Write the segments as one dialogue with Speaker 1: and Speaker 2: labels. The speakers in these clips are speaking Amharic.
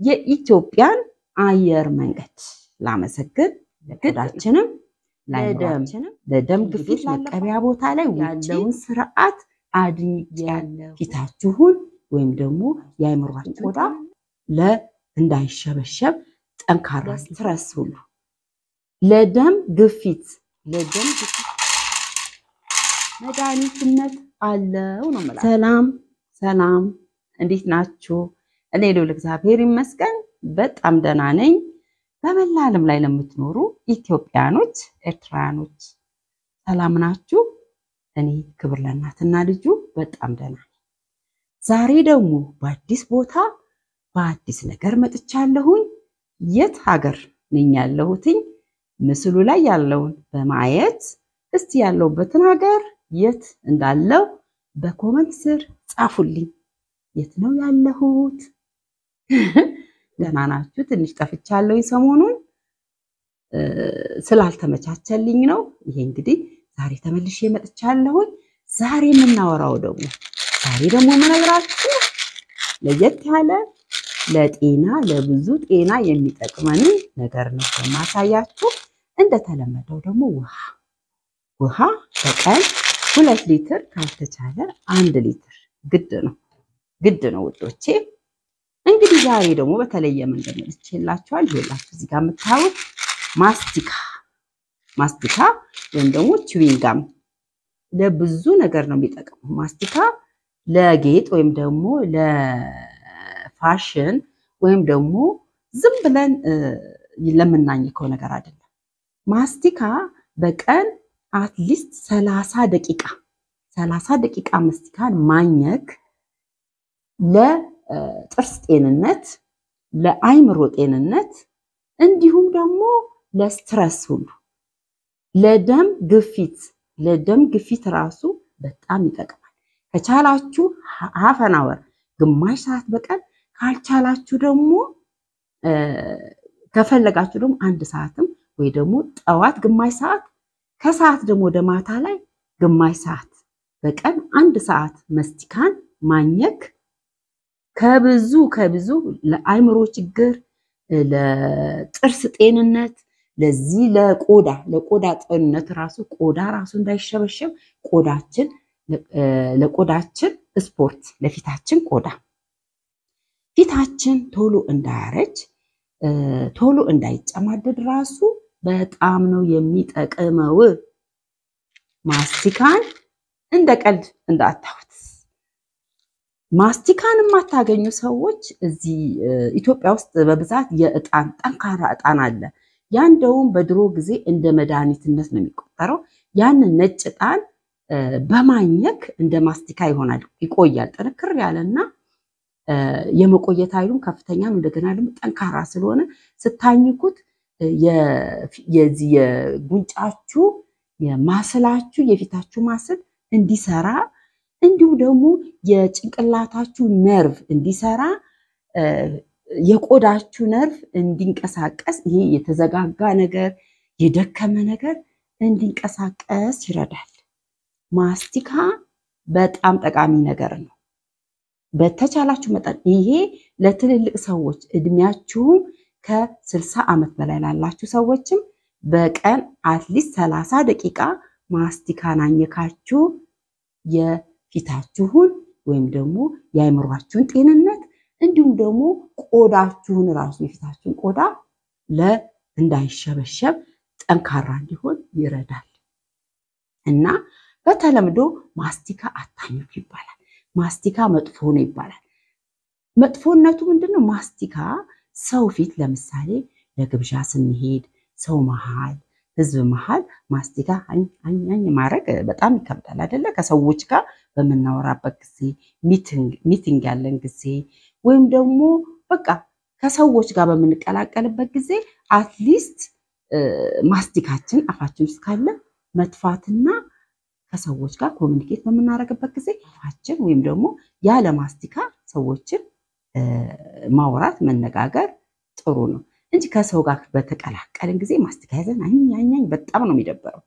Speaker 1: የኢትዮጵያን አየር መንገድ ላመሰግን ለቆዳችንም ለአይምሯችንም ለደም ግፊት መቀበያ ቦታ ላይ ያለውን ስርዓት አድንቄያለሁ። ፊታችሁን ወይም ደግሞ የአይምሯችሁ ቆዳ እንዳይሸበሸብ ጠንካራ stress ሁሉ ለደም ግፊት ለደም ግፊት መድኃኒትነት አለው ነው ሰላም ሰላም፣ እንዴት ናችሁ? እኔ ልዑል እግዚአብሔር ይመስገን በጣም ደህና ነኝ። በመላ ዓለም ላይ ለምትኖሩ ኢትዮጵያኖች፣ ኤርትራውያኖች ሰላም ናችሁ? እኔ ክብር ለእናትና ልጁ በጣም ደህና ነኝ። ዛሬ ደግሞ በአዲስ ቦታ በአዲስ ነገር መጥቻለሁኝ። የት ሀገር ነኝ ያለሁትኝ? ምስሉ ላይ ያለውን በማየት እስቲ ያለሁበትን ሀገር የት እንዳለው በኮመንት ስር ጻፉልኝ። የት ነው ያለሁት? ደህና ናችሁ? ትንሽ ጠፍቻለሁኝ ሰሞኑን ስላልተመቻቸልኝ ነው። ይሄ እንግዲህ ዛሬ ተመልሼ መጥቻለሁኝ። ዛሬ የምናወራው ደግሞ ዛሬ ደግሞ የምነግራችሁ ለየት ያለ ለጤና ለብዙ ጤና የሚጠቅመንን ነገር ነው የማሳያችሁ። እንደተለመደው ደግሞ ውሃ ውሃ በቀን ሁለት ሊትር ካልተቻለ አንድ ሊትር ግድ ነው ግድ ነው ውዶቼ። እንግዲህ ዛሬ ደግሞ በተለየ መንገድ መጥቼላችኋል። ይኸውላችሁ እዚህ ጋር የምታዩት ማስቲካ ማስቲካ ወይም ደግሞ ችዊንጋም ለብዙ ነገር ነው የሚጠቅመው። ማስቲካ ለጌጥ ወይም ደግሞ ለፋሽን ወይም ደግሞ ዝም ብለን ለምናኝከው ነገር አይደለም። ማስቲካ በቀን at least ሰላሳ ደቂቃ ሰላሳ ደቂቃ ማስቲካን ማኘክ ለጥርስ ጤንነት፣ ለአይምሮ ጤንነት እንዲሁም ደግሞ ለ stress ሁሉ ለደም ግፊት ለደም ግፊት ራሱ በጣም ይጠቅማል። ከቻላችሁ ሀፈናወር ግማሽ ሰዓት በቀን ካልቻላችሁ ደግሞ ከፈለጋችሁ ደግሞ አንድ ሰዓትም ወይ ደግሞ ጠዋት ግማሽ ሰዓት ከሰዓት ደግሞ ወደ ማታ ላይ ግማሽ ሰዓት በቀን አንድ ሰዓት ማስቲካን ማኘክ ከብዙ ከብዙ ለአይምሮ ችግር፣ ለጥርስ ጤንነት፣ ለዚህ ለቆዳ ለቆዳ ጤንነት ራሱ ቆዳ ራሱ እንዳይሸበሸብ ቆዳችን ለቆዳችን ስፖርት ለፊታችን ቆዳ ፊታችን ቶሎ እንዳያረጅ ቶሎ እንዳይጨማደድ ራሱ በጣም ነው የሚጠቅመው። ማስቲካን እንደ ቀልድ እንዳታዩት። ማስቲካን የማታገኙ ሰዎች እዚህ ኢትዮጵያ ውስጥ በብዛት የእጣን ጠንካራ እጣን አለ። ያ እንደውም በድሮ ጊዜ እንደ መድኃኒትነት ነው የሚቆጠረው። ያንን ነጭ እጣን በማኘክ እንደ ማስቲካ ይሆናል፣ ይቆያል። ጥንክር ያለና የመቆየት ኃይሉም ከፍተኛ ነው። እንደገና ደግሞ ጠንካራ ስለሆነ ስታኝኩት የዚህ የጉንጫችሁ የማስላችሁ የፊታችሁ ማስል እንዲሰራ እንዲሁም ደግሞ የጭንቅላታችሁ ነርቭ እንዲሰራ የቆዳችሁ ነርቭ እንዲንቀሳቀስ ይሄ የተዘጋጋ ነገር የደከመ ነገር እንዲንቀሳቀስ ይረዳል። ማስቲካ በጣም ጠቃሚ ነገር ነው። በተቻላችሁ መጠን ይሄ ለትልልቅ ሰዎች እድሜያችሁም ከስልሳ ዓመት በላይ ላላችሁ ሰዎችም በቀን at least ሰላሳ ደቂቃ ማስቲካን አኝካችሁ የፊታችሁን ወይም ደግሞ የአይምሯችሁን ጤንነት እንዲሁም ደግሞ ቆዳችሁን ራሱ የፊታችሁን ቆዳ እንዳይሸበሸብ ጠንካራ እንዲሆን ይረዳል እና በተለምዶ ማስቲካ አታኝኩ ይባላል። ማስቲካ መጥፎ ነው ይባላል። መጥፎነቱ ምንድነው? ማስቲካ ሰው ፊት ለምሳሌ ለግብዣ ስንሄድ ሰው መሃል ህዝብ መሃል ማስቲካ አኛኝ ማድረግ በጣም ይከብዳል አይደለ? ከሰዎች ጋር በምናወራበት ጊዜ meeting ያለን ጊዜ ወይም ደግሞ በቃ ከሰዎች ጋር በምንቀላቀልበት ጊዜ at least ማስቲካችን አፋችን ውስጥ ካለ መጥፋትና ከሰዎች ጋር communicate በምናደርግበት ጊዜ አፋችን ወይም ደግሞ ያለ ማስቲካ ሰዎችን ማውራት መነጋገር ጥሩ ነው እንጂ ከሰው ጋር በተቀላቀልን ጊዜ ማስቲካ ይዘን አኛኛኝ በጣም ነው የሚደበረው።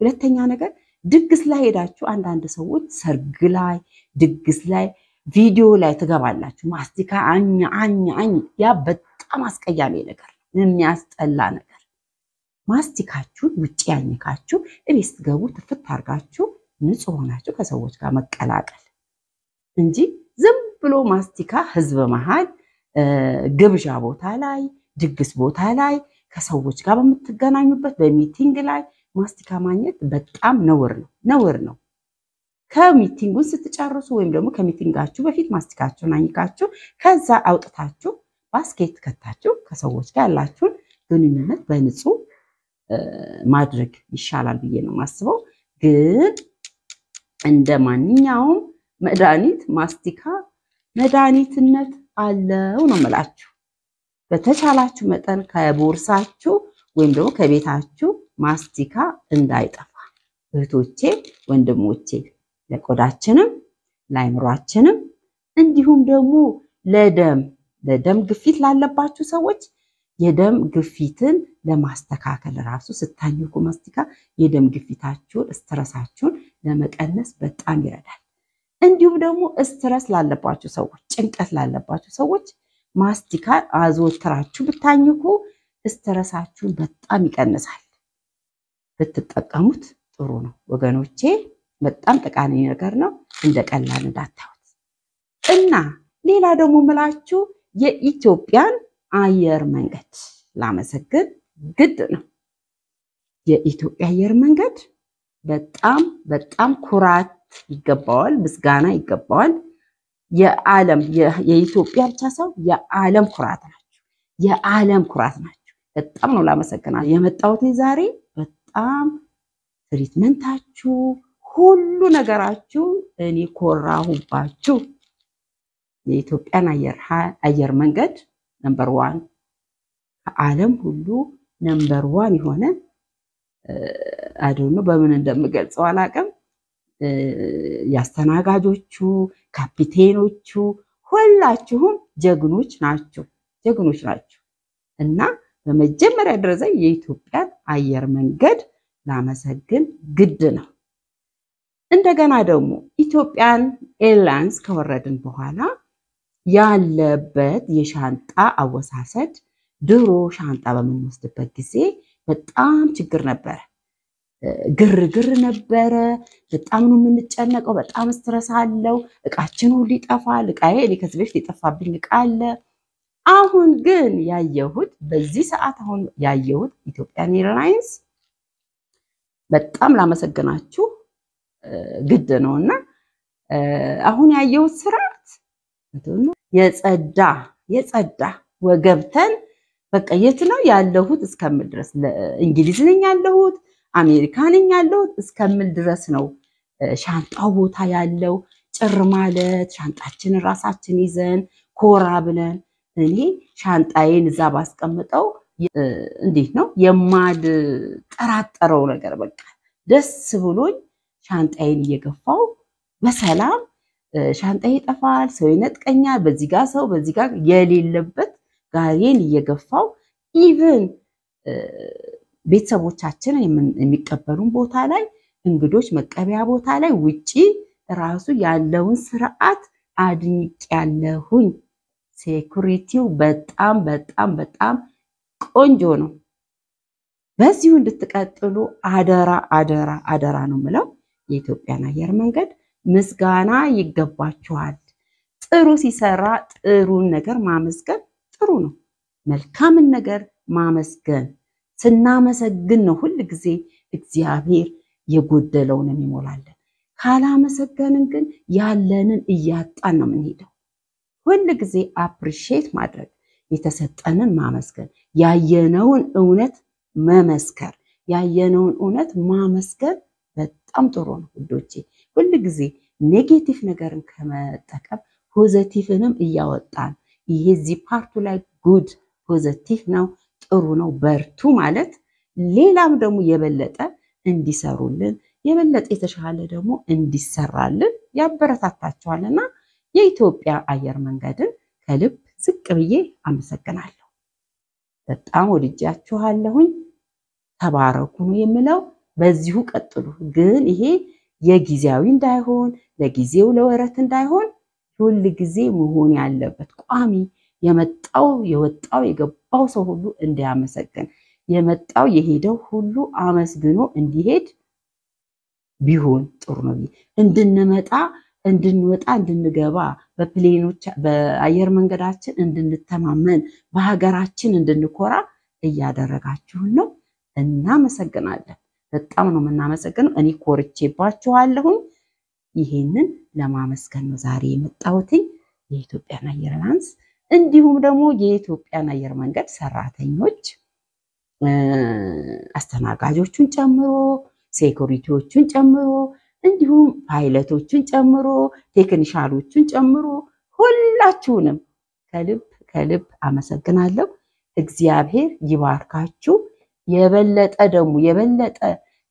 Speaker 1: ሁለተኛ ነገር ድግስ ላይ ሄዳችሁ አንዳንድ ሰዎች ሰርግ ላይ፣ ድግስ ላይ ቪዲዮ ላይ ትገባላችሁ። ማስቲካ አኛ አኛ አኝ ያ በጣም አስቀያሚ ነገር የሚያስጠላ ነገር። ማስቲካችሁን ውጭ ያኝካችሁ እቤት ስትገቡ ትፍት አድርጋችሁ ንጹህ ሆናችሁ ከሰዎች ጋር መቀላቀል እንጂ ዝም ብሎ ማስቲካ ህዝብ መሃል ግብዣ ቦታ ላይ ድግስ ቦታ ላይ ከሰዎች ጋር በምትገናኙበት በ meeting ላይ ማስቲካ ማኘክ በጣም ነውር ነው፣ ነውር ነው። ከሚቲንጉን ስትጨርሱ ወይም ደግሞ ከሚቲንጋችሁ በፊት ማስቲካችሁን አኝካችሁ ከዛ አውጥታችሁ basket ከታችሁ ከሰዎች ጋር ያላችሁን ግንኙነት በንጹህ ማድረግ ይሻላል ብዬ ነው የማስበው። ግን እንደ ማንኛውም መድኃኒት ማስቲካ መድኃኒትነት አለው ነው የምላችሁ። በተቻላችሁ መጠን ከቦርሳችሁ ወይም ደግሞ ከቤታችሁ ማስቲካ እንዳይጠፋ እህቶቼ፣ ወንድሞቼ ለቆዳችንም ለአይምሯችንም እንዲሁም ደግሞ ለደም ለደም ግፊት ላለባችሁ ሰዎች የደም ግፊትን ለማስተካከል ራሱ ስታኝኩ ማስቲካ የደም ግፊታችሁን ስትረሳችሁን ለመቀነስ በጣም ይረዳል። እንዲሁም ደግሞ stress ላለባችሁ ሰዎች፣ ጭንቀት ላለባችሁ ሰዎች ማስቲካ አዘወትራችሁ ብታኝኩ ስትረሳችሁን በጣም ይቀንሳል። ብትጠቀሙት ጥሩ ነው ወገኖቼ። በጣም ጠቃሚ ነገር ነው። እንደ ቀላል እንዳታዩት እና ሌላ ደግሞ ምላችሁ የኢትዮጵያን አየር መንገድ ላመሰግን ግድ ነው። የኢትዮጵያ አየር መንገድ በጣም በጣም ኩራት ይገባዋል፣ ምስጋና ይገባዋል። የዓለም የኢትዮጵያ ብቻ ሰው የዓለም ኩራት ናቸው። የዓለም ኩራት ናቸው። በጣም ነው ላመሰግናል የመጣሁት ዛሬ። በጣም ትሪትመንታችሁ፣ ሁሉ ነገራችሁ እኔ ኮራሁባችሁ። የኢትዮጵያን አየር መንገድ number one ከዓለም ሁሉ number one የሆነ I don't know በምን እንደምገልጸው አላውቅም። የአስተናጋጆቹ ካፒቴኖቹ ሁላችሁም ጀግኖች ናቸው፣ ጀግኖች ናቸው እና በመጀመሪያ ደረጃ የኢትዮጵያን አየር መንገድ ላመሰግን ግድ ነው። እንደገና ደግሞ Ethiopian Airlines ከወረድን በኋላ ያለበት የሻንጣ አወሳሰድ ድሮ ሻንጣ በምንወስድበት ጊዜ በጣም ችግር ነበረ። ግርግር ነበረ። በጣም ነው የምንጨነቀው። በጣም stress አለው። እቃችን ሁሉ ይጠፋል። እቃዬ እኔ ከዚህ በፊት የጠፋብኝ እቃ አለ። አሁን ግን ያየሁት በዚህ ሰዓት አሁን ያየሁት Ethiopian Airlines በጣም ላመሰግናችሁ ግድ ነው እና አሁን ያየሁት ስርዓት የጸዳ የጸዳ ወገብተን በቃ የት ነው ያለሁት እስከምል ድረስ እንግሊዝ ነኝ ያለሁት አሜሪካ ነኝ ያለሁት እስከምል ድረስ ነው። ሻንጣው ቦታ ያለው ጭር ማለት ሻንጣችንን ራሳችን ይዘን ኮራ ብለን እኔ ሻንጣዬን እዛ ባስቀምጠው እንዴት ነው የማልጠራጠረው ነገር በቃ ደስ ብሎኝ ሻንጣዬን እየገፋሁ በሰላም ሻንጣዬ ይጠፋል፣ ሰው ይነጥቀኛል፣ በዚህ ጋር ሰው በዚህ ጋር የሌለበት ጋሪዬን እየገፋሁ even ቤተሰቦቻችንን የሚቀበሉን ቦታ ላይ እንግዶች መቀበያ ቦታ ላይ ውጪ ራሱ ያለውን ስርዓት አድንቄያለሁኝ። ሴኩሪቲው በጣም በጣም በጣም ቆንጆ ነው። በዚሁ እንድትቀጥሉ አደራ አደራ አደራ ነው ምለው። የኢትዮጵያን አየር መንገድ ምስጋና ይገባችኋል። ጥሩ ሲሰራ ጥሩን ነገር ማመስገን ጥሩ ነው። መልካምን ነገር ማመስገን ስናመሰግን ነው ሁል ጊዜ እግዚአብሔር የጎደለውን የሚሞላለን። ካላመሰገንን ግን ያለንን እያጣን ነው የምንሄደው። ሁል ጊዜ appreciate ማድረግ፣ የተሰጠንን ማመስገን፣ ያየነውን እውነት መመስከር፣ ያየነውን እውነት ማመስገን በጣም ጥሩ ነው ውዶቼ። ሁል ጊዜ negative ነገርን ከመጠቀም positive ንም እያወጣን ይሄ እዚህ part ኡ ላይ good positive ነው ጥሩ ነው በርቱ ማለት ሌላም ደግሞ የበለጠ እንዲሰሩልን የበለጠ የተሻለ ደግሞ እንዲሰራልን ያበረታታቸዋልና የኢትዮጵያ አየር መንገድን ከልብ ዝቅ ብዬ አመሰግናለሁ። በጣም ወድጃችኋለሁኝ። ተባረኩ ነው የምለው። በዚሁ ቀጥሉ። ግን ይሄ የጊዜያዊ እንዳይሆን ለጊዜው ለወረት እንዳይሆን ሁል ጊዜ መሆን ያለበት ቋሚ የመጣው የወጣው የገባው ሰው ሁሉ እንዲያመሰግን የመጣው የሄደው ሁሉ አመስግኖ እንዲሄድ ቢሆን ጥሩ ነው። እንድንመጣ እንድንወጣ እንድንገባ በፕሌኖች በአየር መንገዳችን እንድንተማመን በሀገራችን እንድንኮራ እያደረጋችሁን ነው። እናመሰግናለን። በጣም ነው የምናመሰግነው። እኔ ኮርቼባችኋለሁኝ። ይሄንን ለማመስገን ነው ዛሬ የመጣሁትኝ የኢትዮጵያን አየርላይንስ እንዲሁም ደግሞ የኢትዮጵያን አየር መንገድ ሰራተኞች አስተናጋጆቹን ጨምሮ security ዎቹን ጨምሮ እንዲሁም ፓይለቶቹን ጨምሮ ቴክኒሻኖቹን ጨምሮ ሁላችሁንም ከልብ ከልብ አመሰግናለሁ። እግዚአብሔር ይባርካችሁ። የበለጠ ደግሞ የበለጠ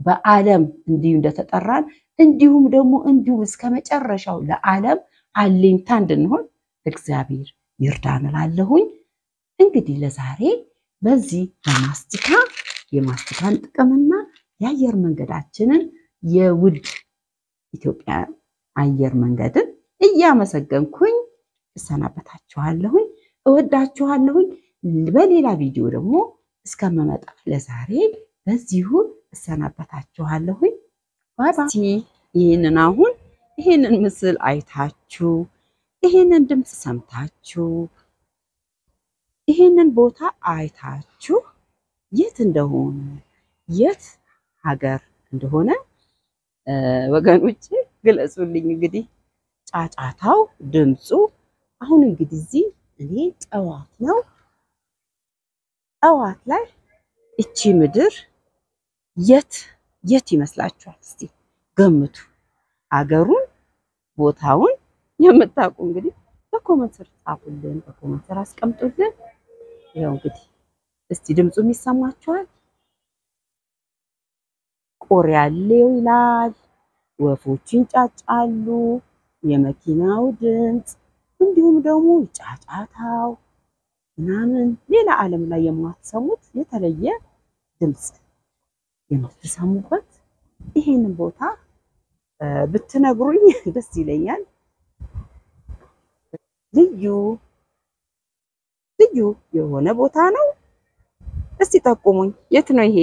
Speaker 1: በዓለም እንዲሁ እንደተጠራን እንዲሁም ደግሞ እንዲሁ እስከ መጨረሻው ለዓለም አለኝታ እንድንሆን እግዚአብሔር ይርዳን እላለሁኝ። እንግዲህ ለዛሬ በዚህ በማስቲካ የማስቲካን ጥቅምና የአየር መንገዳችንን የውድ ኢትዮጵያ አየር መንገድን እያመሰገንኩኝ እሰናበታችኋለሁኝ። እወዳችኋለሁኝ። በሌላ ቪዲዮ ደግሞ እስከምመጣ ለዛሬ በዚሁ እሰናበታችኋለሁኝ። ባይ ይህንን አሁን ይህንን ምስል አይታችሁ ይህንን ድምፅ ሰምታችሁ ይህንን ቦታ አይታችሁ የት እንደሆነ የት ሀገር እንደሆነ ወገኖቼ ግለጹልኝ። እንግዲህ ጫጫታው ድምፁ አሁን እንግዲህ እዚህ እኔ ጠዋት ነው ጠዋት ላይ እቺ ምድር የት የት ይመስላችኋል? እስቲ ገምቱ። አገሩን ቦታውን የምታውቁ እንግዲህ በ comment ስር ጻፉልን፣ በ comment ስር አስቀምጡልን። ያው እንግዲህ እስቲ ድምፁ ይሰማችኋል? ቆር ያለው ይላል፣ ወፎች ይንጫጫሉ፣ የመኪናው ድምፅ እንዲሁም ደግሞ ጫጫታው ምናምን ሌላ ዓለም ላይ የማትሰሙት የተለየ ድምፅ የምትሰሙበት ይሄንን ቦታ ብትነግሩኝ ደስ ይለኛል። ልዩ ልዩ የሆነ ቦታ ነው። እስቲ ጠቁሙኝ፣ የት ነው ይሄ?